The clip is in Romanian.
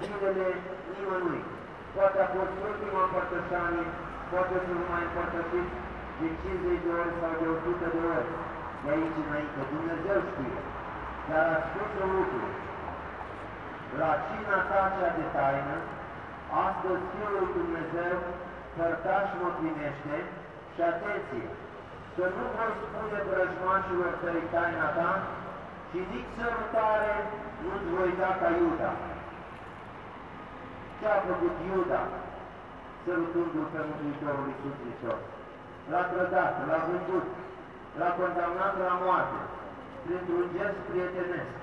zilele nimănui. Poate a fost ultima împărtășanie, poate să nu mai împărtășiți de 50 de ori sau de 100 de ori. De aici înainte, Dumnezeu știe. Dar a spus un lucru. La cina ta cea de taină, astăzi Fiul Dumnezeu, părtaș mă primește și atenție, să nu voi spune vrăjmașilor tăi taina ta și nici sărutare nu-ți voi da ca Iuda. Ce a făcut Iuda sărutându-l pe Mântuitorul Iisus Hristos? L-a trădat, l-a vândut, l-a condamnat la moarte, printr-un gest prietenesc.